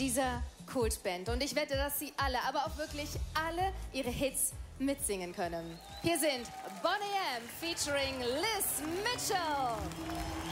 dieser Kultband. Und ich wette, dass sie alle, aber auch wirklich alle ihre Hits mitsingen können. Hier sind Bonnie M featuring Liz Mitchell.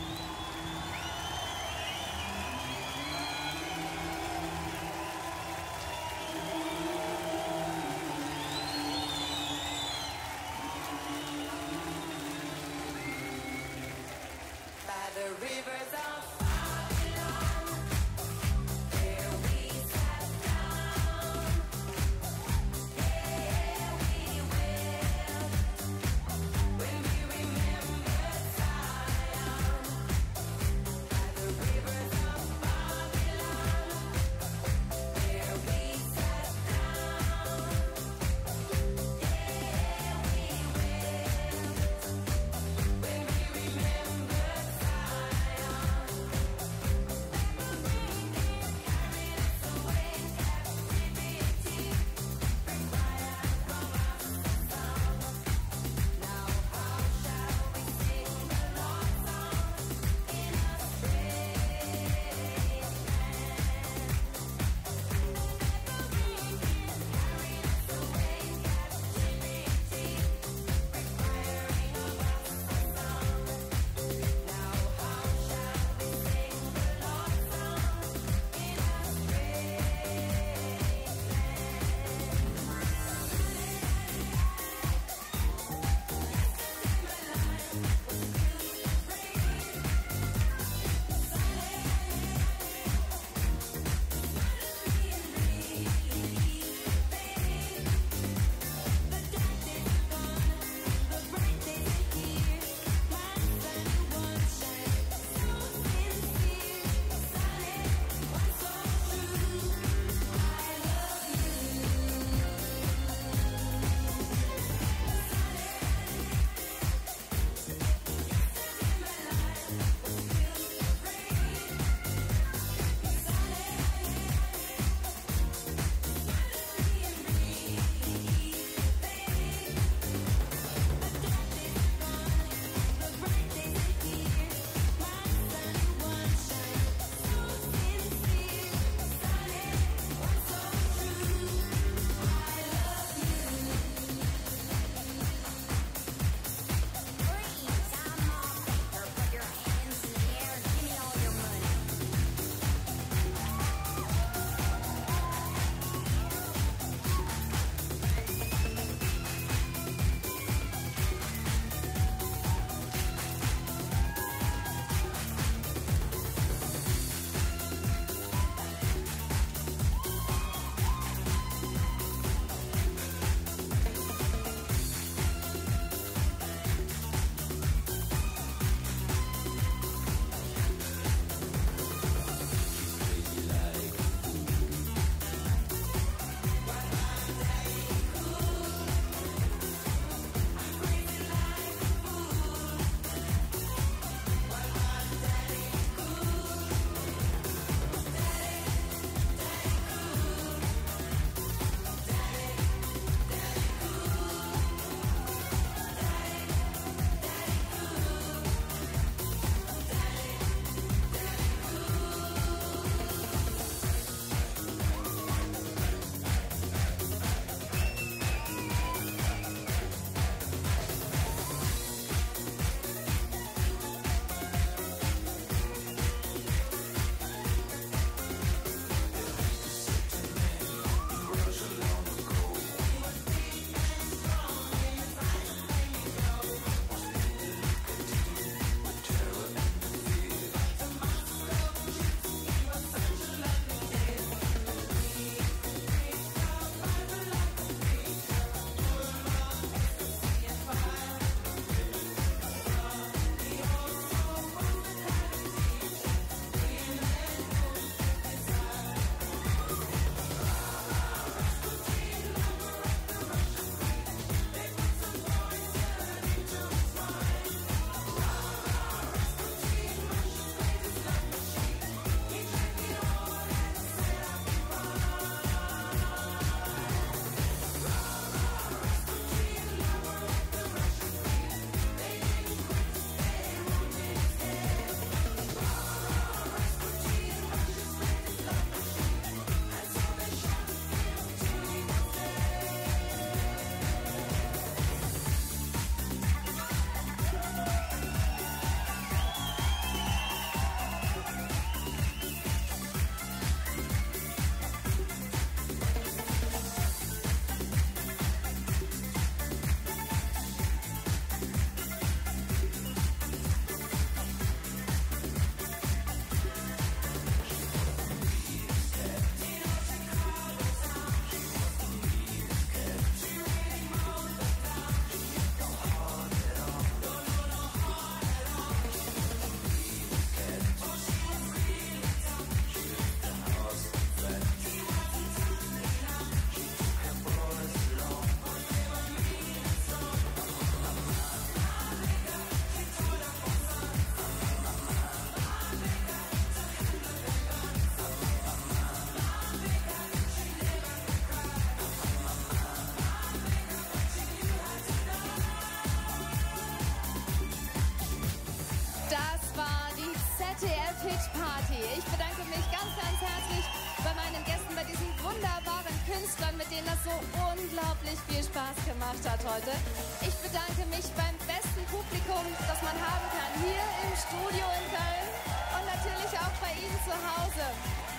Unglaublich viel Spaß gemacht hat heute. Ich bedanke mich beim besten Publikum, das man haben kann, hier im Studio in Köln und natürlich auch bei Ihnen zu Hause.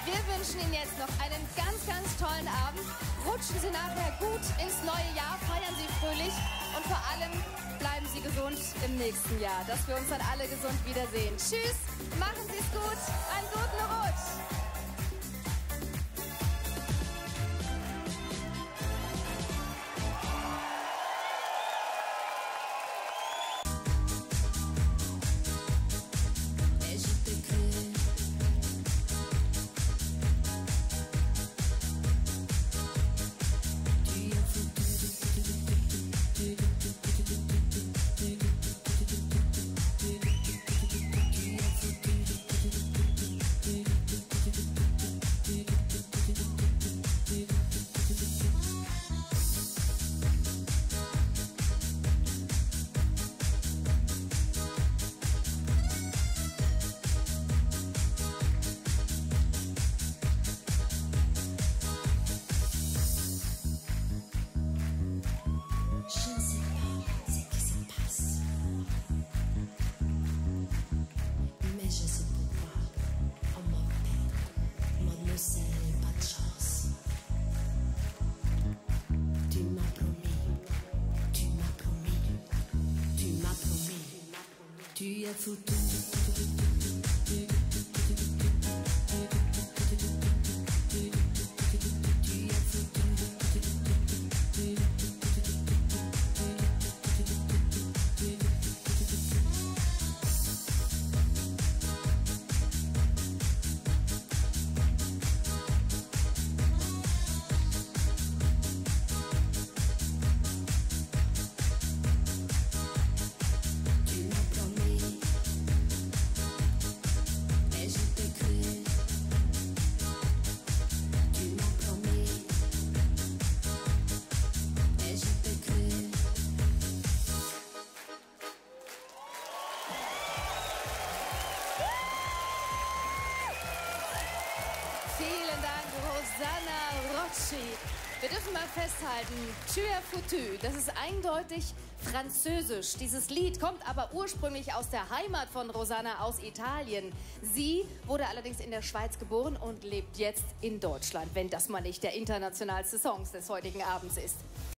Wir wünschen Ihnen jetzt noch einen ganz, ganz tollen Abend. Rutschen Sie nachher gut ins neue Jahr, feiern Sie fröhlich und vor allem bleiben Sie gesund im nächsten Jahr, dass wir uns dann alle gesund wiedersehen. Tschüss, machen Sie es gut, einen guten Rutsch. Tu as foutu. Wir dürfen mal festhalten, Tu foutu, das ist eindeutig französisch. Dieses Lied kommt aber ursprünglich aus der Heimat von Rosanna aus Italien. Sie wurde allerdings in der Schweiz geboren und lebt jetzt in Deutschland, wenn das mal nicht der internationalste Song des heutigen Abends ist.